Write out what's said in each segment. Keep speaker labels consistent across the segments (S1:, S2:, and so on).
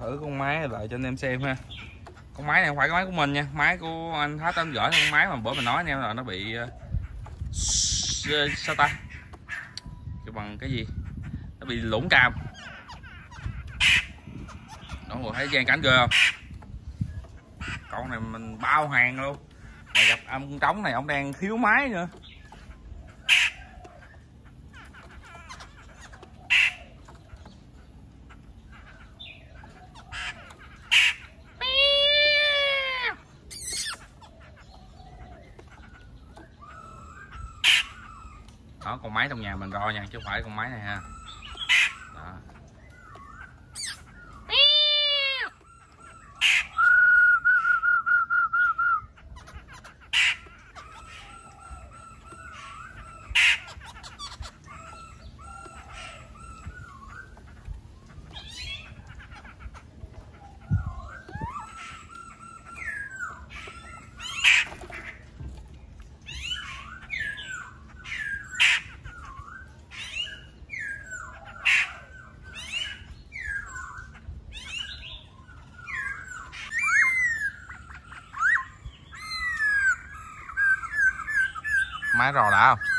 S1: Thử con máy lại cho anh em xem ha. Con máy này không phải cái máy của mình nha, máy của anh hết anh gửi con máy mà bữa mình nói anh em là nó bị ờ, ờ, sao ta? Cái bằng cái gì? Nó bị lủng cam đó người thấy gian cảnh ghê không? Con này mình bao hàng luôn. Mà gặp ông trống này, ông đang thiếu máy nữa đó con máy trong nhà mình rồi nha chứ không phải con máy này ha. Máy rò đã không?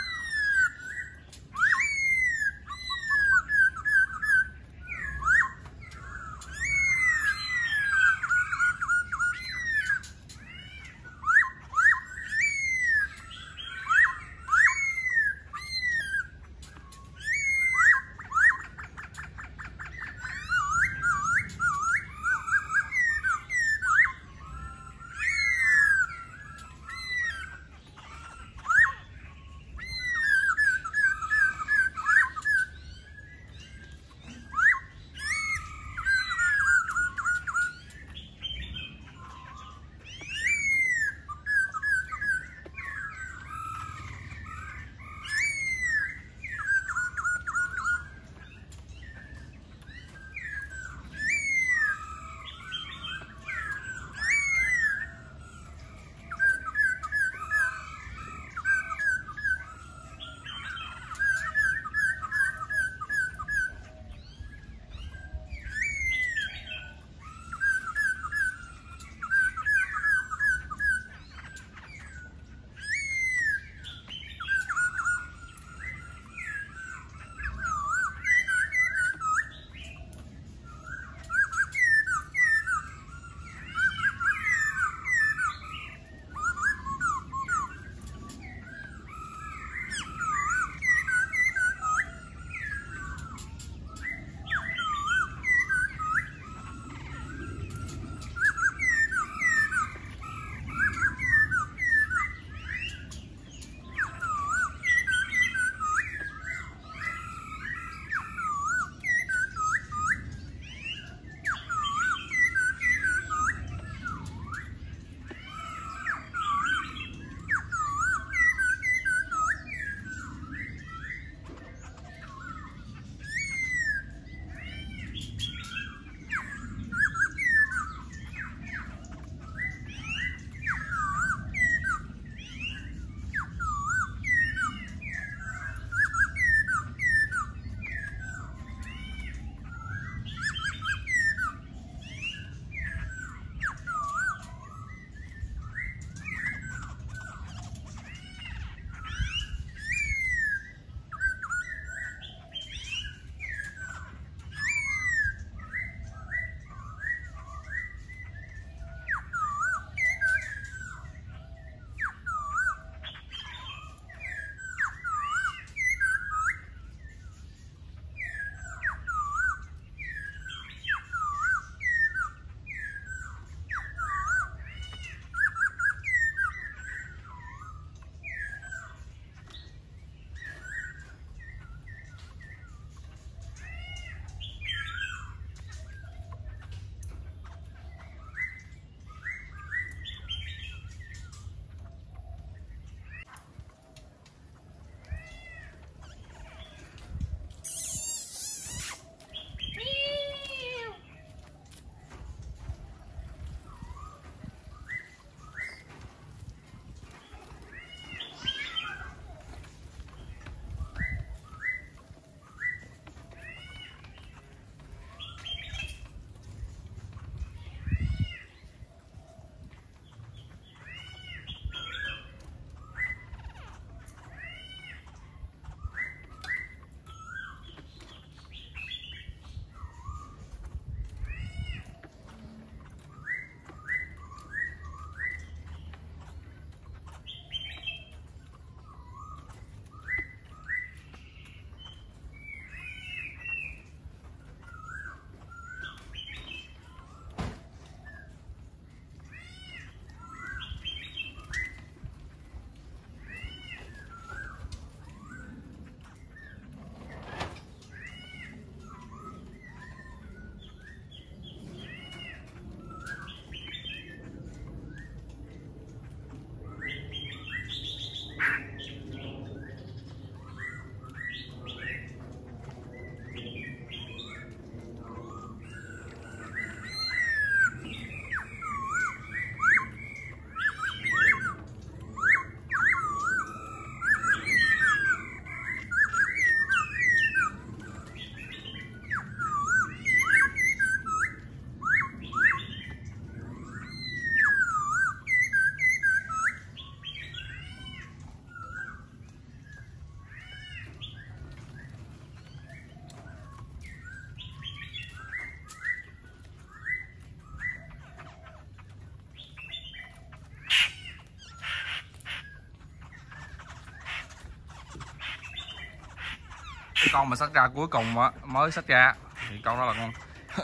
S1: Con mà sách ra cuối cùng á mới sách ra. Thì con đó là con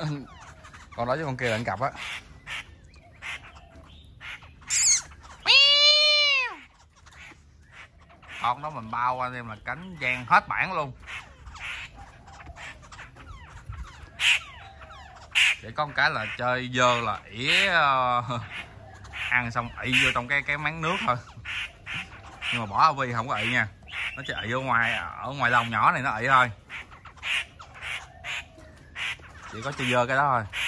S1: con đó với con kia là anh cặp á. Con đó mình bao anh em là cánh gian hết bản luôn. Để con cái là chơi dơ là ỉa uh, ăn xong ị vô trong cái cái máng nước thôi. Nhưng mà bỏ ao vi không có ị nha nó chạy vô ngoài, ở ngoài lồng nhỏ này nó ị thôi. Chỉ có chơi dơ cái đó thôi.